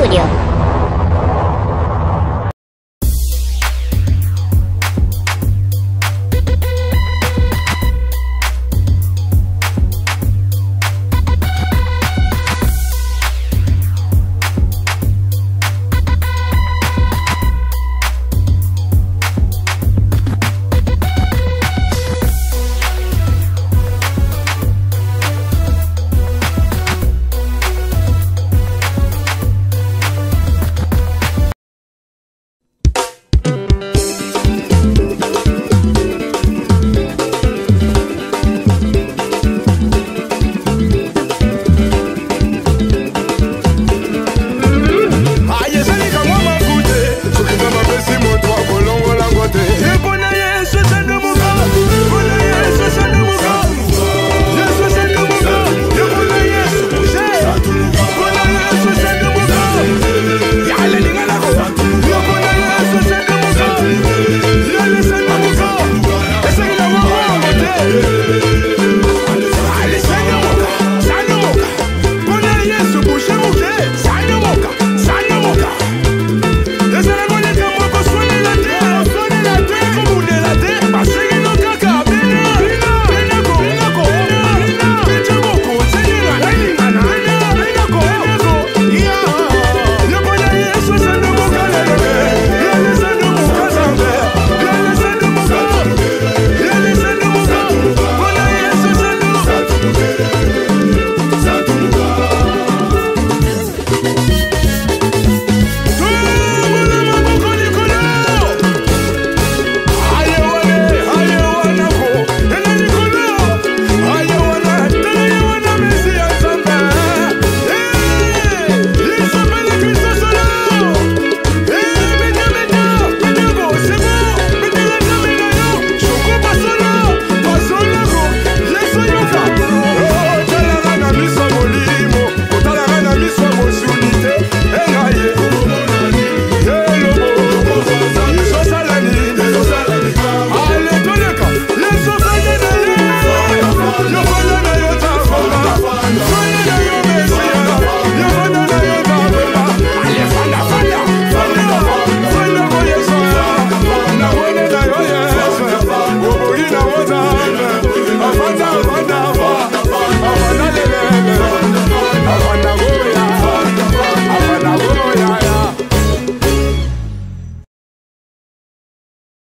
不丢